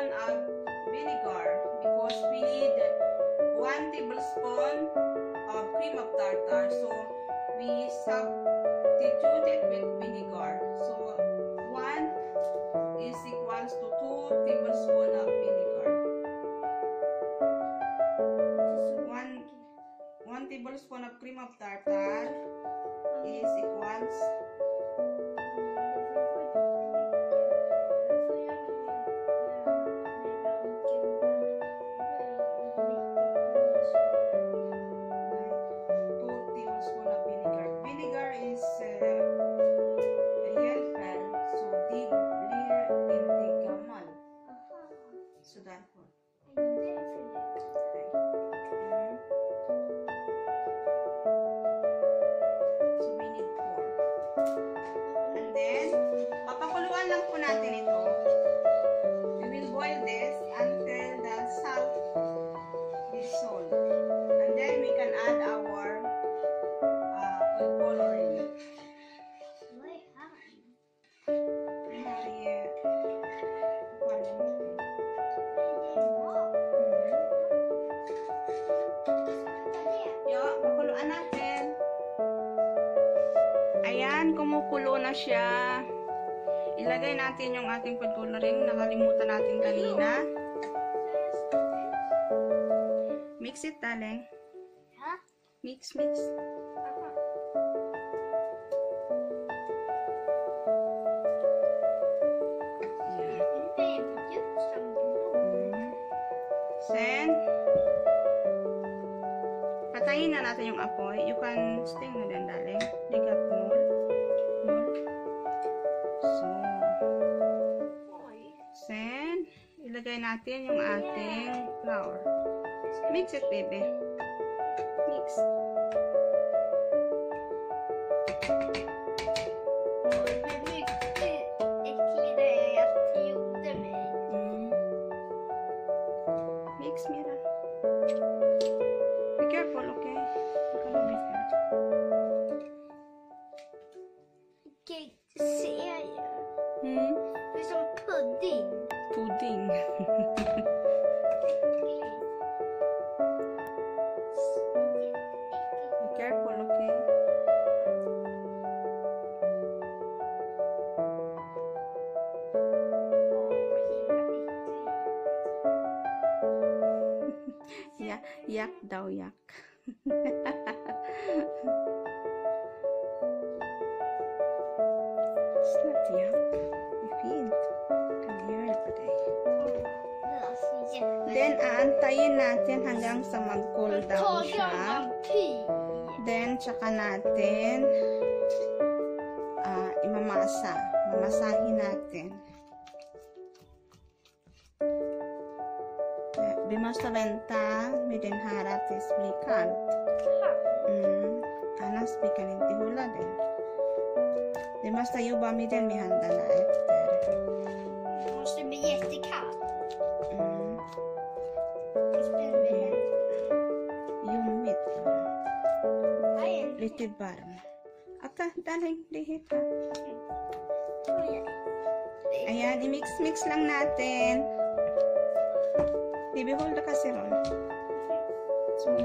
tablespoon of vinegar because we need 1 tablespoon of cream of tartar. So, we substitute it with vinegar. So, 1 is equals to 2 tablespoon of vinegar. So, 1, 1 tablespoon of cream of tartar. na siya. Ilagay natin yung ating food coloring. Nakalimutan natin kanina. Mix it, Taleng. Ha? Mix, mix. Then, patayin na natin yung apoy. You can stay na din. ilagay natin yung ating flour. Mix it, baby. Yak daw, yak. It's not yak. Det är alltså jätte... Then, aantayin natin hanggang sa mag-cool down siya. Then, tsaka natin ah, imamasa. Mamasahin natin. måste vänta Είμαστε βεντά με την χαρά της Μπλικάρτ. Annars vi kan inte hålla den. Du måste jobba med den med händerna efter. Det måste bli jättekallt. Mm. Ljummet. Lite varm. Atta, darling, lihita. Ayan, i-mix-mix lang natin. Baby, hold the casserole. So,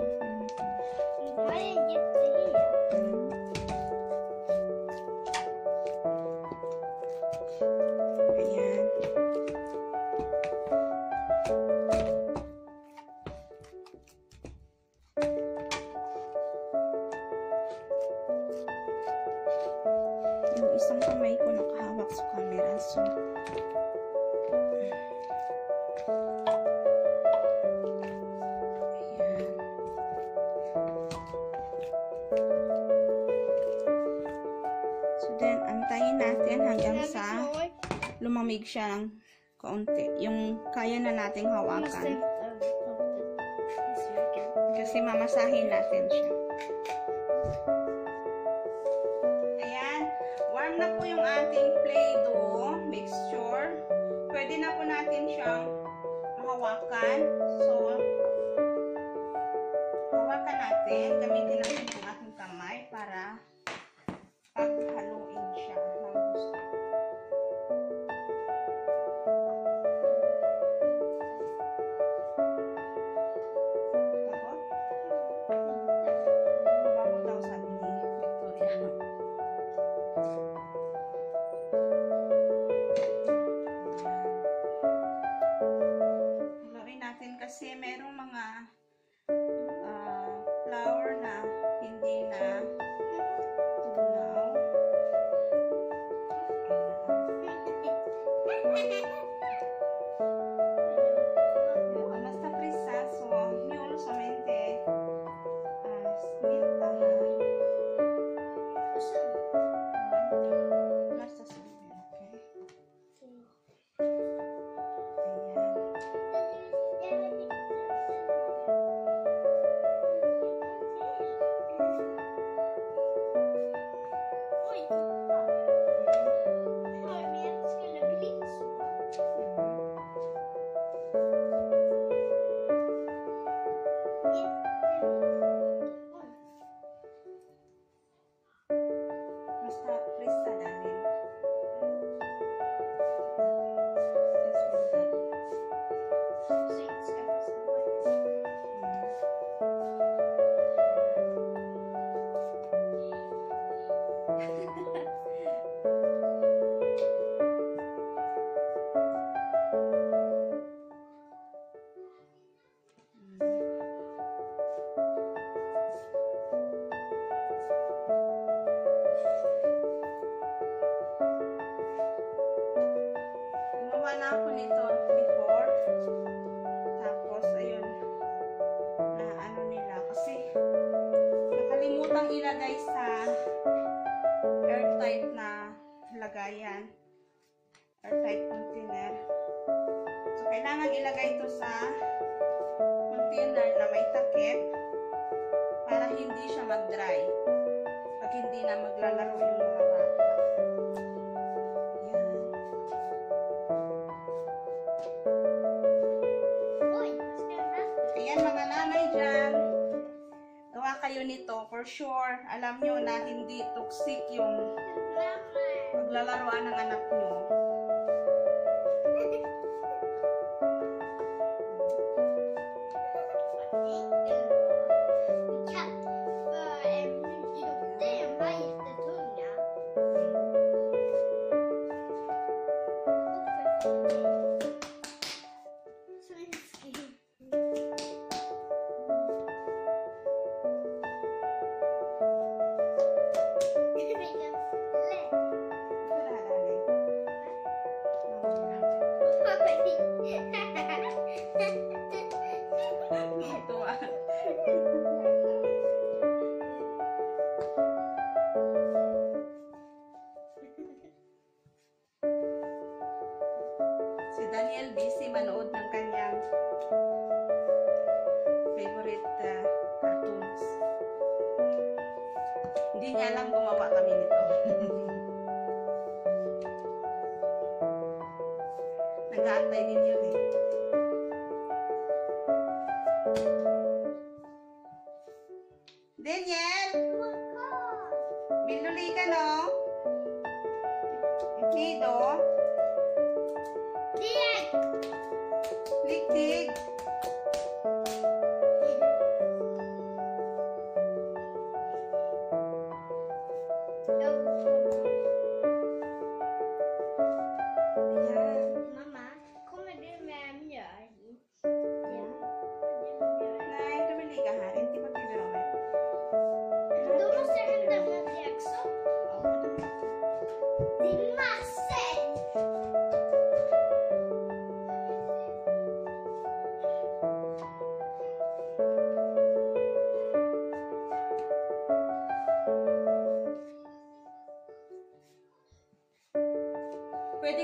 then, antayin natin hanggang sa lumamig siya ng kaunti. Yung kaya na nating hawakan. Kasi mamasahin natin siya. Ayan. Warm na po yung ating Play-Doh mixture. Pwede na po natin siyang mahawakan. So, hawakan natin. Gamitin natin yung ating kamay para lagayan. Airtight container. So, kailangan ilagay ito sa container na may takip para hindi siya mag-dry. Pag hindi na maglalaro yung mga bata. Yan. Oj, vad ska jag med? Ayan mga nanay dyan. Gawa kayo nito. For sure, alam nyo na hindi toxic yung paglalaroan ng anak nyo. Daniel busy manood ng kanyang favorite uh, cartoons. Hindi niya alam gumawa kami nito. Nag-aantay din yun eh.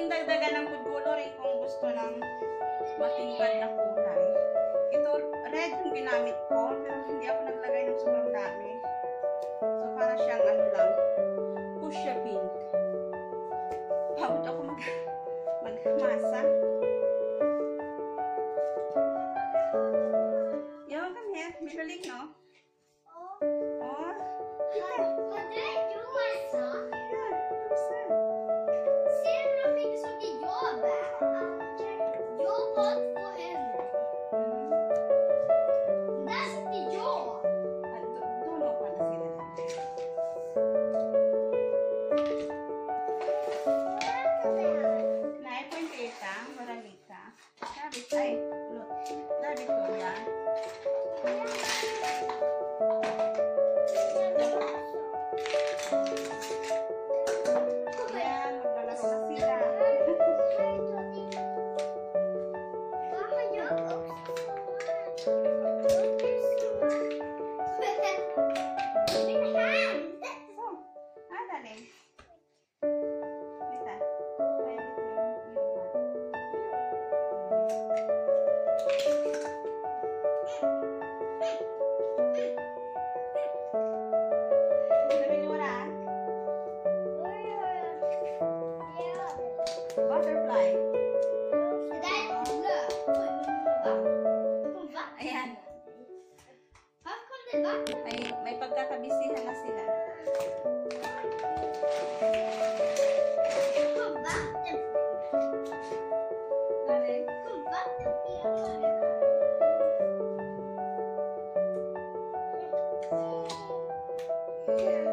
pwedeng dagdagan ng food coloring eh, kung gusto ng matimbal na kulay. Ito, red yung ginamit ko, pero hindi ako naglagay ng sobrang dami. So, para siyang ano lang, fuchsia pink. Yeah.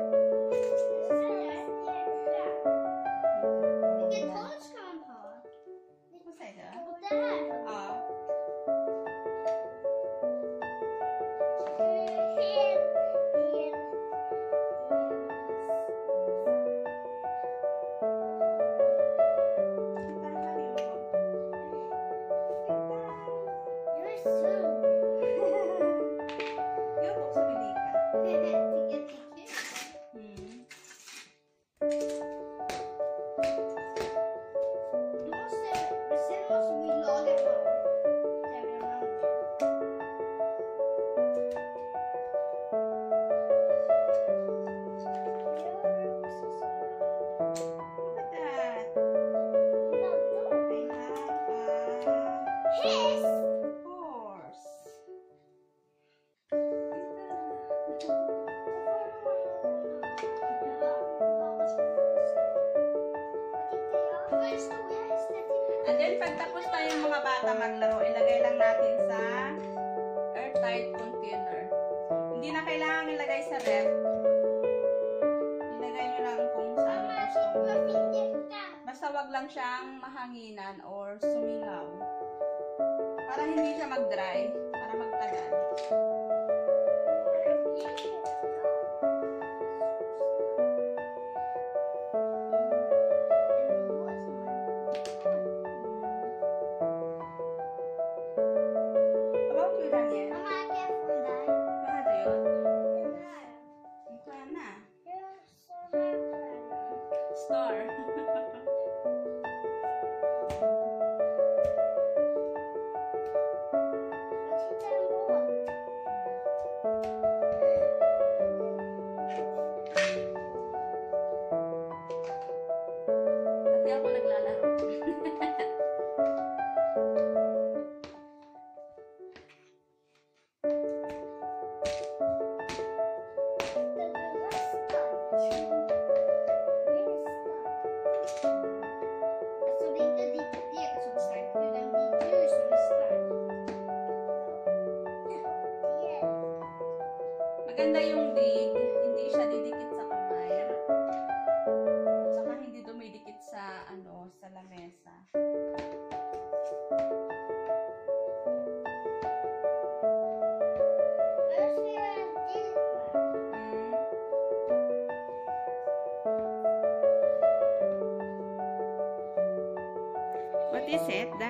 ng mahanginan or sumingaw para hindi siya mag-dry, para magtagal.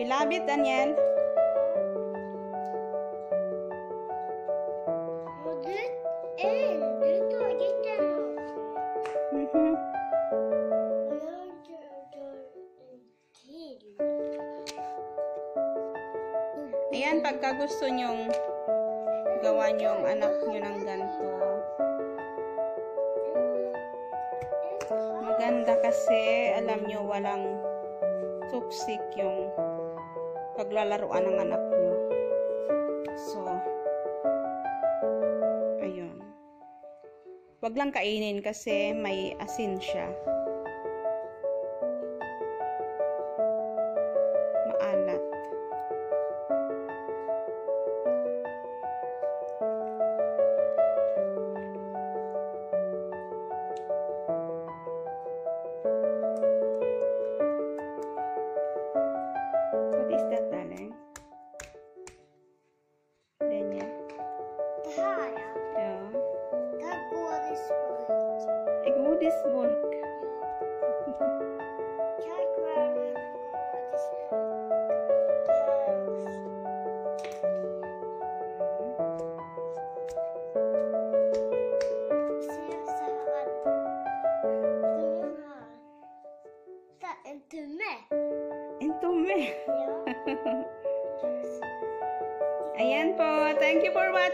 You love it, Daniel? Mhm. Till. Ayan, pagka gusto nyong gawa yung anak nyo ng ganito. Maganda kasi, alam nyo, walang toxic yung paglalaruan ng anak nyo. So, ayun. Wag lang kainin kasi may asin siya.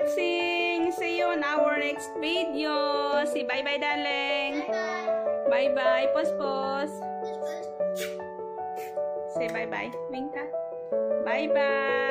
Watching. See you on our next video. Say bye-bye, darling. Bye bye. Bye-bye. Pos-pos. Puss puss. Say bye-bye. Wink ka. Bye-bye. Bye-bye.